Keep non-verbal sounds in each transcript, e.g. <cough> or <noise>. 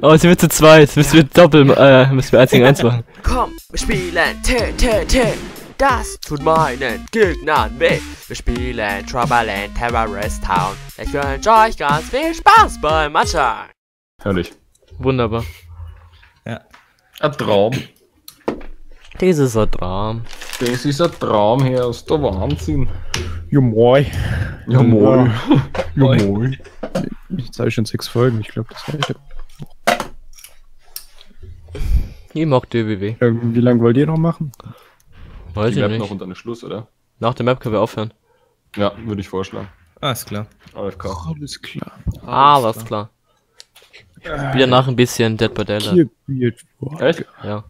Oh, jetzt sind wir zu zweit. Jetzt müssen wir doppelt, äh, müssen wir eins gegen eins machen. Komm, wir spielen T, T, T. Das tut meinen Gegnern weh. Wir spielen Trouble in Terrorist Town. Ich wünsche euch ganz viel Spaß beim Anschauen. Herrlich. Wunderbar. Ein Traum. Das ist ein Traum. Das ist ein Traum her aus der Wahnsinn. Ja, moi. Ja, moin. Ja, moi. Jetzt habe ich schon sechs Folgen, ich glaube, das reicht. Ich mag DBW. Ja, Wie lange wollt ihr noch machen? Weiß Die ich Map nicht. noch unter den Schluss, oder? Nach der Map können wir aufhören. Ja, würde ich vorschlagen. Alles klar. AFK. Alles klar. Ah, was klar. Wieder nach ein bisschen Dead by Daylight. Echt? Ja.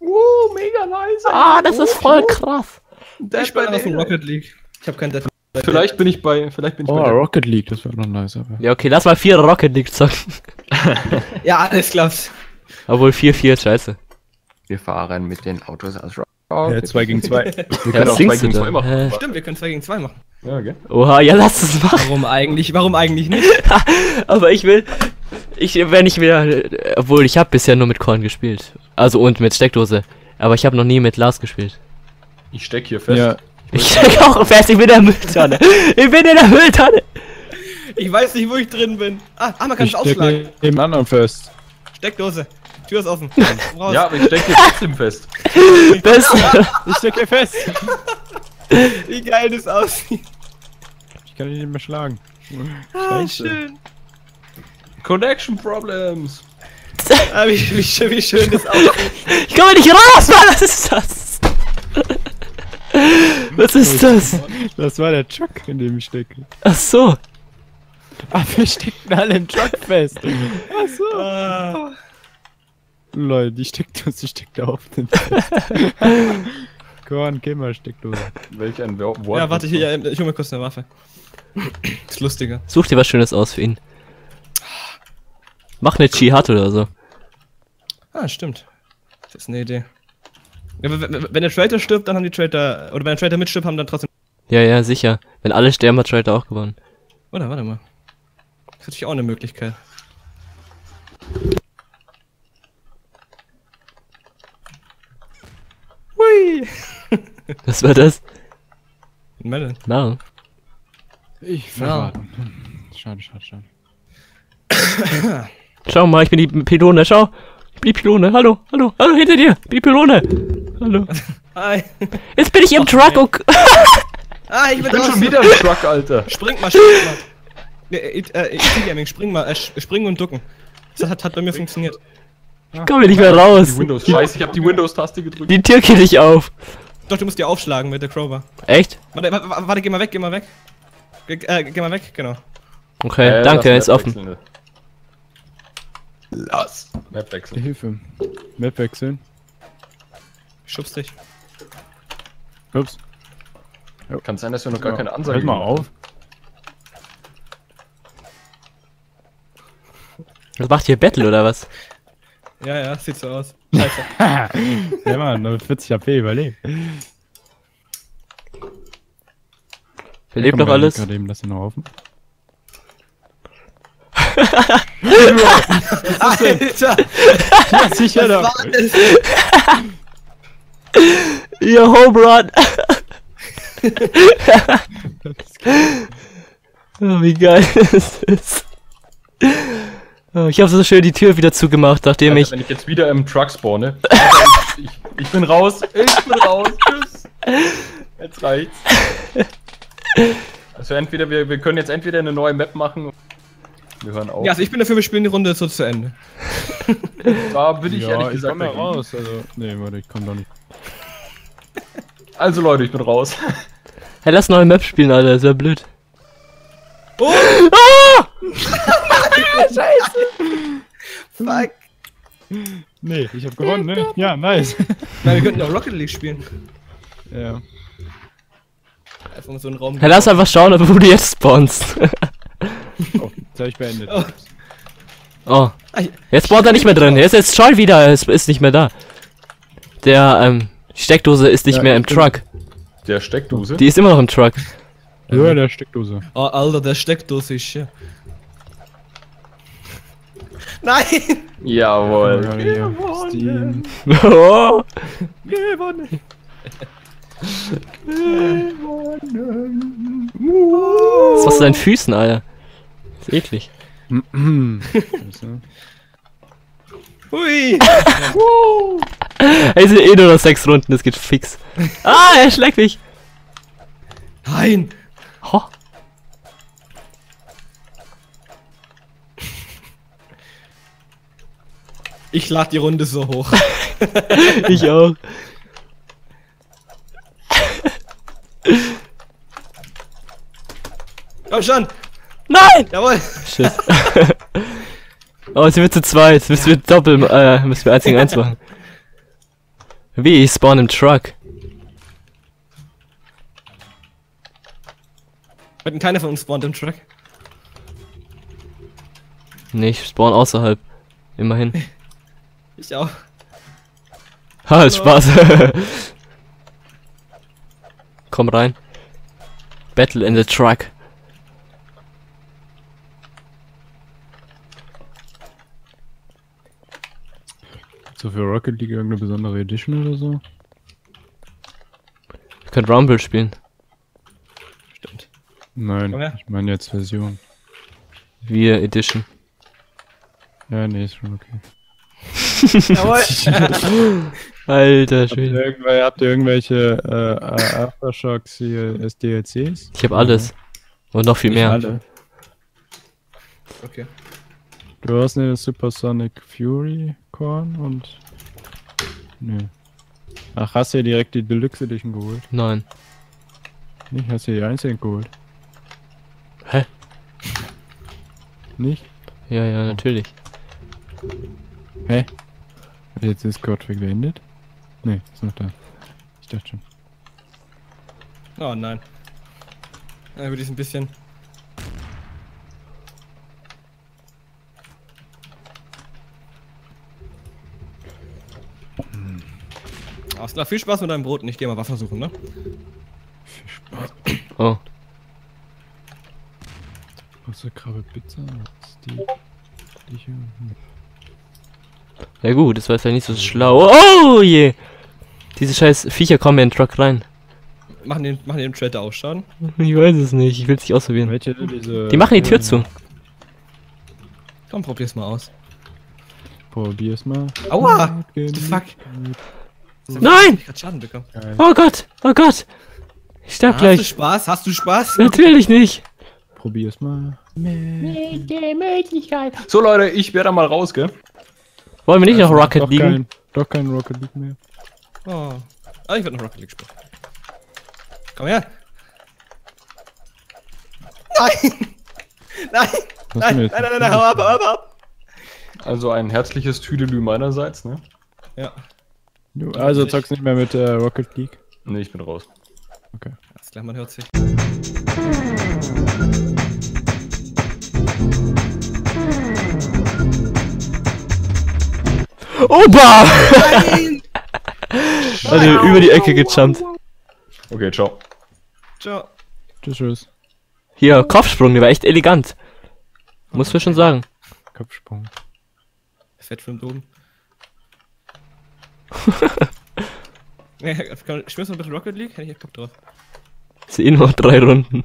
Uh, mega nice. Ah, das ist voll krass. Ich spiele aus dem Rocket League. Ich habe kein Dead. Vielleicht bin ich bei, vielleicht bin ich Oh, bei der Rocket League, das wäre noch nice, aber. Ja, okay, lass mal vier Rocket League zocken. <laughs> Ja, alles klar. Obwohl 4-4 ist scheiße. Wir fahren mit den Autos aus Ja, Rocket. 2 gegen 2. <laughs> Wir Ja, können auch singst zwei gegen du zwei da? machen. Hä? Stimmt, wir können 2 gegen 2 machen. Ja, gell? Oha, ja, lass es machen. Warum eigentlich? Warum eigentlich nicht? <laughs> Aber ich will, ich, wenn ich wieder, äh, obwohl ich habe bisher nur mit Korn gespielt. Also und mit Steckdose. Aber ich habe noch nie mit Lars gespielt. Ich steck hier fest. Ja, Ich steck auch fest, ich bin in der Mülltonne. Ich bin in der Mülltonne. Ich weiß nicht, wo ich drin bin. Ah, ah man kann es ausschlagen. im anderen fest. Steckdose. Tür ist offen. Raus. <laughs> Ja, aber ich steck hier trotzdem fest. <laughs> Best. Ich stecke fest. <laughs> Wie geil das aussieht. Ich kann ihn nicht mehr schlagen. Ah, schön. Connection Problems. Ah, wie, wie, schön- wie schön das aussieht. Ich komme nicht raus, Mann, was ist das? Was ist das? Das war der Truck, in dem ich stecke. Ach so. Ah, wir stecken alle im Truck fest. Ach so. Ah, Leute, die Steckdose <laughs> steckt da auf fest. Korn, geh mal Steckdose. Welch ein Wort. ja, warte, hier, ja, ich hol mir kurz eine Waffe. ist lustiger. Such dir was Schönes aus für ihn. Mach eine Jihad oder so. Ah, stimmt. Das ist eine Idee. Ja, wenn, der Traitor stirbt, dann haben die Traitor, oder wenn der Traitor mitstirbt, haben dann trotzdem. Ja, ja, sicher. Wenn alle sterben, hat Trader auch gewonnen. Oder, warte mal. Das ist natürlich auch eine Möglichkeit. Hui! Was war das? Melon. Na, Ich verraten. Schade, schade, schade. <coughs> schau mal, ich bin die Pylone, schau. Ich bin die Pylone, hallo, hallo, hallo, hinter dir, ich bin die Pylone. Hallo. Hi. Jetzt bin ich im Truck und... <laughs> Ah, ich bin, Ich bin schon wieder im Truck, Alter. <laughs> Spring mal, spring mal. Äh, äh, äh, Gaming, spring mal, äh, springen und ducken. Das hat, hat bei mir funktioniert. Ich komme nicht mehr raus. Die Windows. Scheiße, ich habe die Windows-Taste gedrückt. Die Tür geht nicht auf. Doch, du musst die aufschlagen mit der Crowbar. Echt? Warte, warte, warte geh mal weg, geh mal weg. Ge äh, geh mal weg, genau. Okay, Äh, danke, ist offen. Lass. Map wechseln. Hilfe. Map wechseln. Ich schubst dich. Ups. Kann sein, dass wir noch gar keine Ansage Halt mal gemacht auf. Was macht hier Battle oder was? Ja, ja, sieht so aus. Scheiße. <laughs> Ja, Mann, nur 40 HP überlebt. Verlebt Komm, noch alles? Gerade eben das hier noch offen. Alter! Ja, sicher doch. Ihr Home Run! <laughs> oh, wie geil <laughs> das ist. Oh, ich habe so schön die Tür wieder zugemacht, nachdem Alter, ich. wenn ich jetzt wieder im Truck spawne. ich, <laughs> ich, ich bin raus. Ich bin raus. Tschüss. Jetzt reicht's. Also entweder wir, wir können jetzt entweder eine neue Map machen. Wir hören auf. Ja, also ich bin dafür, wir spielen die Runde so zu Ende. <laughs> da bin ich Ja, ehrlich ich gesagt komm da dagegen. raus. Also, nee, warte, ich komm doch nicht. <laughs> Also Leute, ich bin raus. Hey, lass neue Map spielen, Alter, ist ja blöd. Oh! Ah! <laughs> Fuck! Nee, ich hab gewonnen, ne? Ja, nice. <laughs> Nein, wir könnten auch Rocket League spielen. ja. Einfach mal so einen Raum. Hey, lass einfach schauen, ob- wo du jetzt spawnst. <laughs> Oh, jetzt hab ich beendet. Oh. oh. Jetzt spawnt er nicht mehr drin. Er ist jetzt schon wieder, es ist nicht mehr da. Der, ähm, Steckdose ist nicht Ja, mehr im. Truck. Der Steckdose. Die ist immer noch im Truck. Ja, der Steckdose. Oh, Alter, der Steckdose ist ja. Nein! Jawohl. Steam. Oh, Gewonnen! was machst du deinen Füßen, Alter? Das ist eklig. <laughs> Hui! Ey, es sind eh nur noch sechs Runden, das geht fix. Ah, er schlägt mich. Nein! Ho. Ich lade die Runde so hoch. <laughs> Ich auch. Komm schon! Nein! Jawohl! Shit. oh, jetzt sind wir zu zweit. Jetzt müssen wir doppel, äh, müssen wir 1 gegen 1 machen. Wie? Ich spawn im Truck. Wenn keiner von uns spawnt im Truck. Nee, ich spawn außerhalb. Immerhin. Ich auch. Ha, ist Spaß. <laughs> Komm rein. Battle in the truck. So für Rocket League irgendeine besondere Edition oder so? Wir können Rumble spielen. Stimmt. Nein, ich meine jetzt Version. Wir Edition. Ja, nee, ist schon okay. Jawohl! <laughs> Alter Habt ihr, habt ihr irgendwelche äh, Aftershocks hier als DLCs? Ich hab alles. Und noch viel mehr. Alle. Okay. Du hast eine Supersonic Fury Corn und. Nö. Ach, hast du dir direkt die Deluxe Edition geholt? Nein. Nicht? Hast du die einzeln geholt? Hä? Nicht? Ja, ja, natürlich. Hä? Jetzt Discord beendet? Nee, ist noch da. Ich dachte schon. Oh nein. Dann würde ich ein bisschen. Alles klar, viel Spaß mit deinem Brot und ich gehe mal Waffen suchen, ne? Viel Spaß. Oh. Was für Krabbe Pizza? Was ist die? Die. Ja gut, das war jetzt ja nicht so schlau. Oh je! Diese scheiß Viecher kommen in den Truck rein. Machen den, machen den Trader auch Schaden? Ich weiß es nicht, ich will es nicht ausprobieren. Welche diese. Die machen die Tür zu. Komm, probier's mal aus. Probier's mal. Aua! What the fuck? Nein! Ich Schaden bekommen. Oh Gott! Oh Gott! Ich sterb Hast du gleich. Spaß? Hast du Spaß? Natürlich nicht. Probier's mal. So Leute, ich werde mal raus, gell? Wollen wir nicht noch Rocket doch liegen? kein, doch kein Rocket League mehr. Oh. Ah, ich werde noch Rocket League spielen. Komm her! Nein! <laughs> Nein! Nein, nein, jetzt? nein, nein, nein, hau ab, hau ab, hau ab! Also ein herzliches Tüdelü meinerseits, ne? Ja, Du, also zockst nicht mehr mit äh, Rocket League. Ne, ich bin raus. Okay. alles klar, man hört sich. Opa! Nein! <laughs> Also über die Ecke gejumpt. Okay, ciao. Ciao. Tschüss, tschüss. Hier, Kopfsprung, der war echt elegant. Muss man schon sagen. Kopfsprung. Fett von oben. ja, <laughs> <laughs> komm, spielst du mal bitte Rocket League? Hätte ich echt Bock drauf. Ist eh nur drei Runden.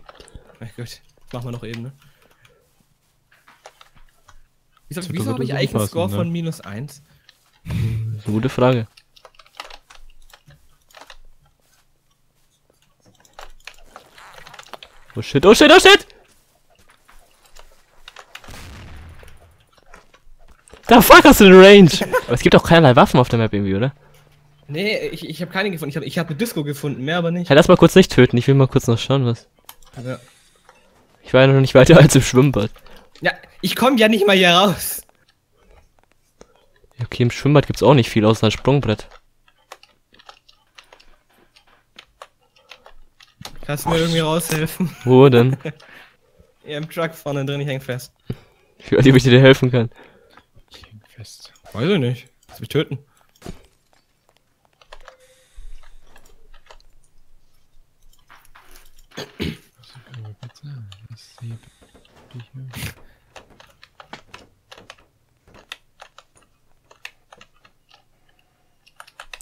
Na gut, das machen wir noch eben, ne? Wieso, wieso habe ich eigentlich einen Score ne? von minus 1? Das eine gute Frage. Oh shit, oh shit, oh shit! Da fuck hast du den Range! <laughs> Aber es gibt auch keinerlei Waffen auf der Map irgendwie, oder? Nee, ich, ich habe keine gefunden. Ich habe ich hab eine Disco gefunden, mehr aber nicht. Hey, lass mal kurz nicht töten, ich will mal kurz noch schauen, was. Ja, Ich war ja noch nicht weiter als im Schwimmbad. ja ich komme ja nicht mal hier raus. Okay, im Schwimmbad gibt's auch nicht viel außer ein Sprungbrett. Kannst du mir irgendwie raushelfen? <laughs> Wo denn? <laughs> Ja, im Truck vorne drin, ich häng fest. Ich weiß nicht, ob ich dir helfen kann. Ich häng fest. Weiß ich nicht. Lass mich töten. Krabbe Pizza. Was sieht die hier?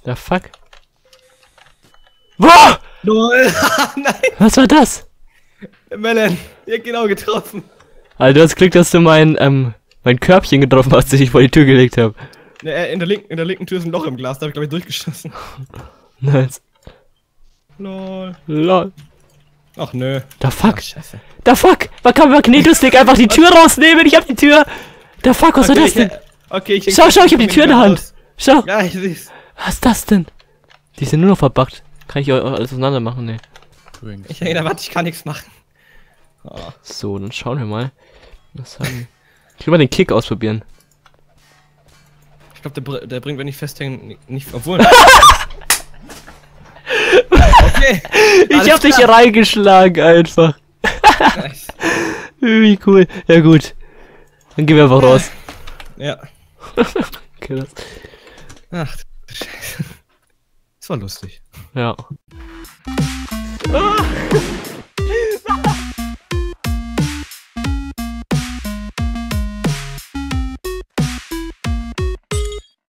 Der fuck? Boah! Lol. <laughs> Nein, Was war das? Melon. Ja, genau getroffen. Alter, du hast Glück, dass du mein, ähm, mein Körbchen getroffen hast, das ich vor die Tür gelegt habe. Ne, äh, in, der linken, in der linken Tür ist ein Loch im Glas, da hab ich glaube ich durchgeschossen. <laughs> Nice. Lol. Lol. Ach nö. Der fuck? scheiße. Der fuck? Man kann Magneto-Stick einfach die Tür rausnehmen. Ich hab die Tür. Der fuck, was war das ich, denn? äh, okay, ich Schau, schau, ich hab die Tür in der Hand. Schau. Ja, ich seh's. Was ist das denn? Die sind nur noch verbuggt. Kann ich auch alles auseinander machen? Nee. Übrigens. Ich hänge da, warte, ich kann nichts machen. Oh. So, dann schauen wir mal. Was haben wir? Ich will mal den Kick ausprobieren. Ich glaube, der, br- der bringt, wenn ich festhänge, ni- nicht. Obwohl. <laughs> okay. Ich hab dich klar. reingeschlagen einfach. Nice. <laughs> Wie cool. Ja gut. Dann gehen wir einfach raus. Ja. <laughs> Okay, das, Ach, Scheiße. <laughs> Das war lustig. Ja. Ah!